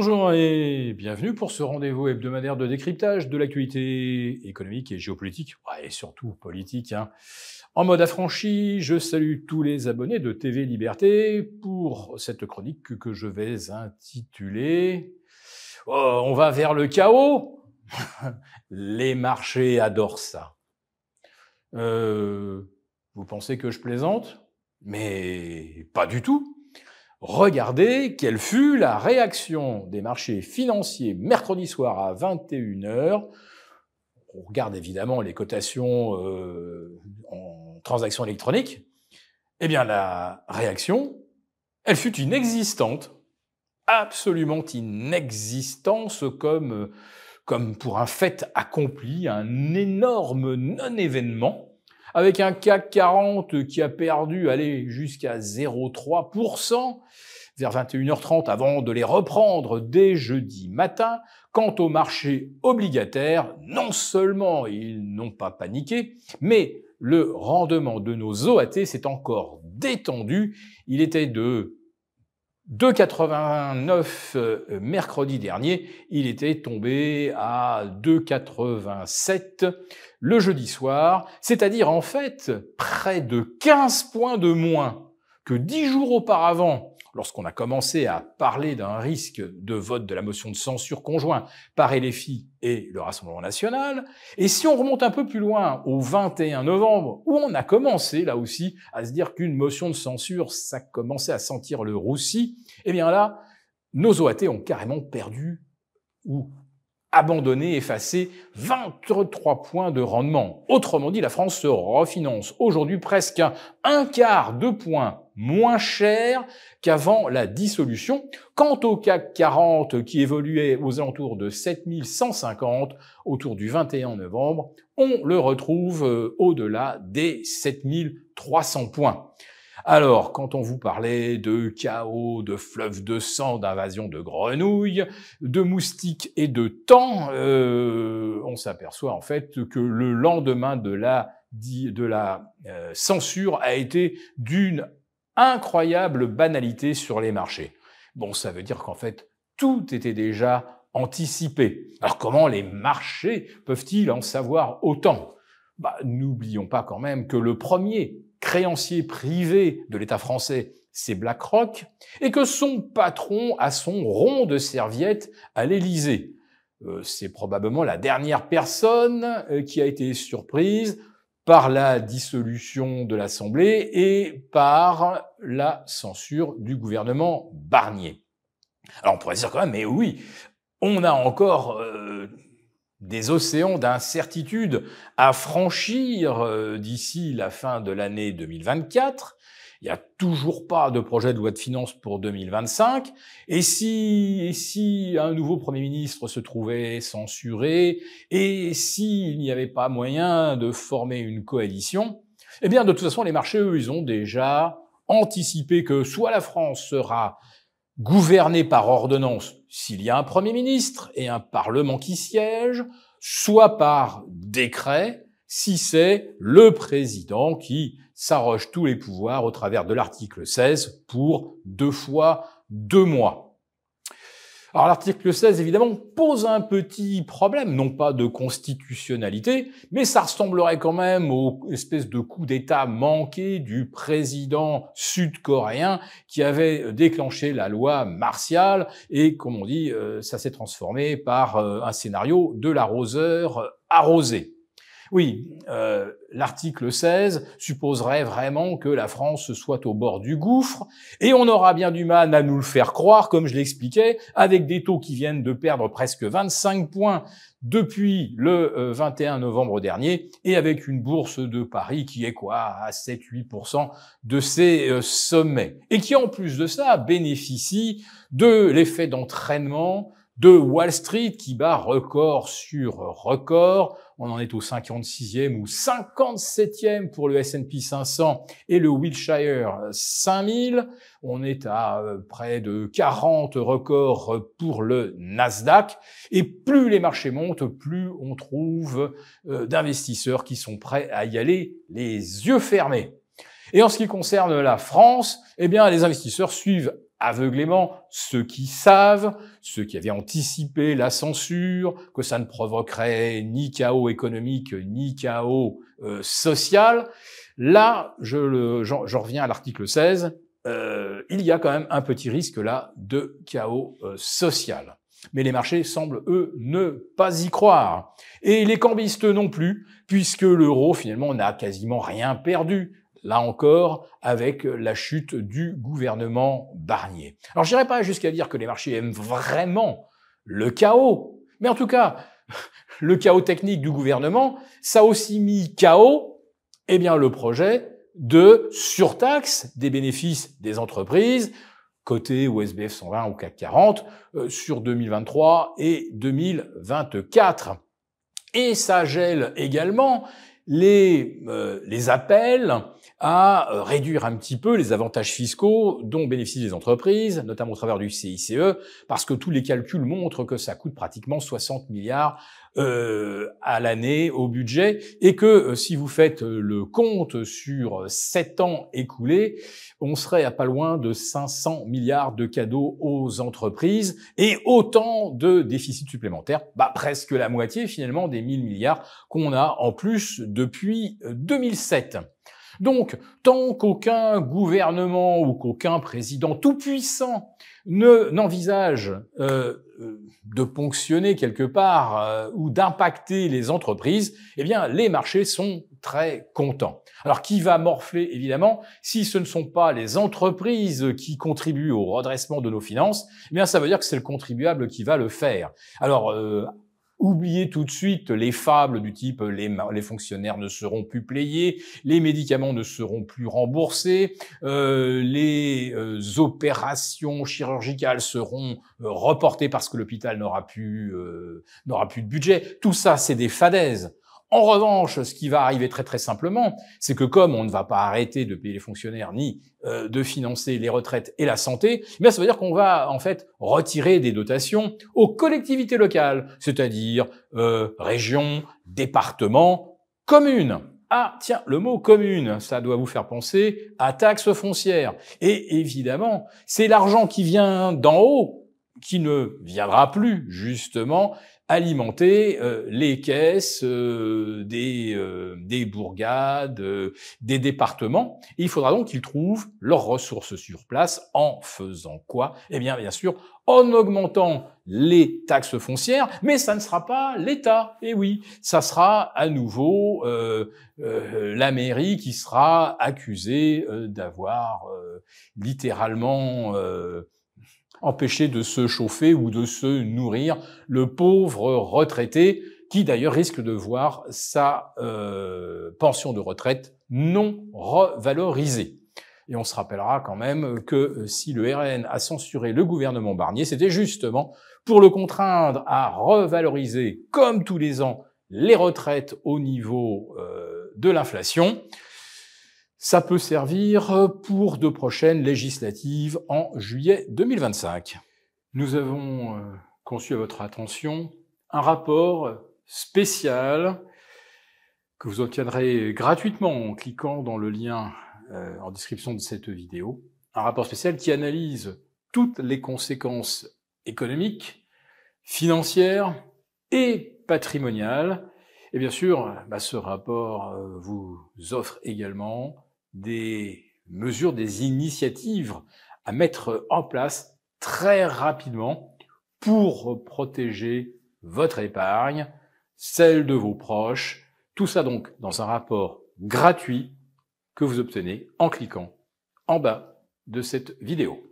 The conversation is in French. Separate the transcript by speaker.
Speaker 1: Bonjour et bienvenue pour ce rendez-vous hebdomadaire de décryptage de l'actualité économique et géopolitique, et surtout politique. Hein. En mode affranchi, je salue tous les abonnés de TV Liberté pour cette chronique que je vais intituler oh, On va vers le chaos Les marchés adorent ça. Euh, vous pensez que je plaisante? Mais pas du tout. Regardez quelle fut la réaction des marchés financiers mercredi soir à 21h. On regarde évidemment les cotations euh, en transactions électroniques. Eh bien, la réaction, elle fut inexistante, absolument inexistante, comme, comme pour un fait accompli, un énorme non-événement avec un CAC 40 qui a perdu, allez, jusqu'à 0,3% vers 21h30 avant de les reprendre dès jeudi matin. Quant au marché obligataire, non seulement ils n'ont pas paniqué, mais le rendement de nos OAT s'est encore détendu. Il était de 2,89 euh, mercredi dernier, il était tombé à 2,87 le jeudi soir, c'est-à-dire en fait près de 15 points de moins que 10 jours auparavant, lorsqu'on a commencé à parler d'un risque de vote de la motion de censure conjoint par LFI et le Rassemblement national. Et si on remonte un peu plus loin, au 21 novembre, où on a commencé là aussi à se dire qu'une motion de censure, ça commençait à sentir le roussi, eh bien là, nos OAT ont carrément perdu ou abandonné, effacé 23 points de rendement. Autrement dit, la France se refinance aujourd'hui presque un quart de point moins cher qu'avant la dissolution. Quant au CAC 40 qui évoluait aux alentours de 7150 autour du 21 novembre, on le retrouve euh, au-delà des 7300 points. Alors, quand on vous parlait de chaos, de fleuves de sang, d'invasion de grenouilles, de moustiques et de temps, euh, on s'aperçoit en fait que le lendemain de la, de la euh, censure a été d'une incroyable banalité sur les marchés. Bon, ça veut dire qu'en fait, tout était déjà anticipé. Alors comment les marchés peuvent-ils en savoir autant? Bah, N'oublions pas quand même que le premier créancier privé de l'État français, c'est BlackRock, et que son patron a son rond de serviette à l'Élysée. Euh, c'est probablement la dernière personne euh, qui a été surprise par la dissolution de l'Assemblée et par la censure du gouvernement Barnier. Alors on pourrait dire quand même, mais oui, on a encore euh, des océans d'incertitude à franchir euh, d'ici la fin de l'année 2024. Il n'y a toujours pas de projet de loi de finances pour 2025. Et si, et si un nouveau Premier ministre se trouvait censuré, et s'il n'y avait pas moyen de former une coalition, eh bien, de toute façon, les marchés, eux, ils ont déjà anticipé que soit la France sera gouverné par ordonnance s'il y a un Premier ministre et un Parlement qui siège, soit par décret si c'est le président qui s'arroge tous les pouvoirs au travers de l'article 16 pour deux fois deux mois. Alors l'article 16, évidemment, pose un petit problème, non pas de constitutionnalité, mais ça ressemblerait quand même aux espèces de coup d'État manqué du président sud-coréen qui avait déclenché la loi martiale et, comme on dit, euh, ça s'est transformé par euh, un scénario de l'arroseur arrosé. Oui, euh, l'article 16 supposerait vraiment que la France soit au bord du gouffre, et on aura bien du mal à nous le faire croire, comme je l'expliquais, avec des taux qui viennent de perdre presque 25 points depuis le 21 euh, novembre dernier, et avec une bourse de Paris qui est quoi à 7-8% de ses euh, sommets, et qui en plus de ça bénéficie de l'effet d'entraînement de Wall Street qui bat record sur record. On en est au 56e ou 57e pour le S&P 500 et le Wilshire 5000. On est à euh, près de 40 records pour le Nasdaq. Et plus les marchés montent, plus on trouve euh, d'investisseurs qui sont prêts à y aller les yeux fermés. Et en ce qui concerne la France, eh bien, les investisseurs suivent aveuglément ceux qui savent, ceux qui avaient anticipé la censure, que ça ne provoquerait ni chaos économique ni chaos euh, social. Là, je, je reviens à l'article 16, euh, il y a quand même un petit risque là de chaos euh, social. Mais les marchés semblent, eux, ne pas y croire. Et les cambistes non plus, puisque l'euro, finalement, n'a quasiment rien perdu. Là encore, avec la chute du gouvernement Barnier. Alors, je n'irai pas jusqu'à dire que les marchés aiment vraiment le chaos, mais en tout cas, le chaos technique du gouvernement, ça a aussi mis chaos, eh bien, le projet de surtaxe des bénéfices des entreprises, côté au SBF 120 ou CAC 40, euh, sur 2023 et 2024. Et ça gèle également les, euh, les appels à euh, réduire un petit peu les avantages fiscaux dont bénéficient les entreprises, notamment au travers du CICE, parce que tous les calculs montrent que ça coûte pratiquement 60 milliards euh, à l'année au budget, et que euh, si vous faites le compte sur 7 ans écoulés, on serait à pas loin de 500 milliards de cadeaux aux entreprises et autant de déficits supplémentaires, bah presque la moitié finalement des 1000 milliards qu'on a en plus depuis 2007. Donc, tant qu'aucun gouvernement ou qu'aucun président tout-puissant ne n'envisage euh, euh, de ponctionner quelque part euh, ou d'impacter les entreprises, eh bien, les marchés sont très contents. Alors, qui va morfler, évidemment, si ce ne sont pas les entreprises qui contribuent au redressement de nos finances, eh bien, ça veut dire que c'est le contribuable qui va le faire. Alors, Oubliez tout de suite les fables du type les, fonctionnaires ne seront plus payés, les médicaments ne seront plus remboursés, euh, les euh, opérations chirurgicales seront euh, reportées parce que l'hôpital n'aura plus n'aura plus de budget. Tout ça, c'est des fadaises. En revanche, ce qui va arriver très très simplement, c'est que comme on ne va pas arrêter de payer les fonctionnaires ni euh, de financer les retraites et la santé, eh bien ça veut dire qu'on va en fait retirer des dotations aux collectivités locales, c'est-à-dire euh, régions, départements, communes. Ah, tiens, le mot commune, ça doit vous faire penser à taxe foncière. Et évidemment, c'est l'argent qui vient d'en haut qui ne viendra plus, justement, alimenter euh, les caisses euh, des, euh, des bourgades, des départements. il faudra donc qu'ils trouvent leurs ressources sur place en faisant quoi? Eh bien, bien sûr, en augmentant les taxes foncières, mais ça ne sera pas l'État. Et oui, ça sera à nouveau la mairie qui sera accusée d'avoir littéralement empêcher de se chauffer ou de se nourrir le pauvre retraité qui d'ailleurs risque de voir sa euh, pension de retraite non revalorisée. Et on se rappellera quand même que euh, si le RN a censuré le gouvernement Barnier, c'était justement pour le contraindre à revaloriser, comme tous les ans, les retraites au niveau euh, de l'inflation. Ça peut servir pour de prochaines législatives en juillet 2025. Nous avons euh, conçu à votre attention un rapport spécial que vous obtiendrez gratuitement en cliquant dans le lien euh, en description de cette vidéo. Un rapport spécial qui analyse toutes les conséquences économiques, financières et patrimoniales. Et bien sûr, bah, ce rapport euh, vous offre également des mesures, des initiatives à mettre en place très rapidement pour protéger votre épargne, celle de vos proches. Tout ça donc dans un rapport gratuit que vous obtenez en cliquant en bas de cette vidéo.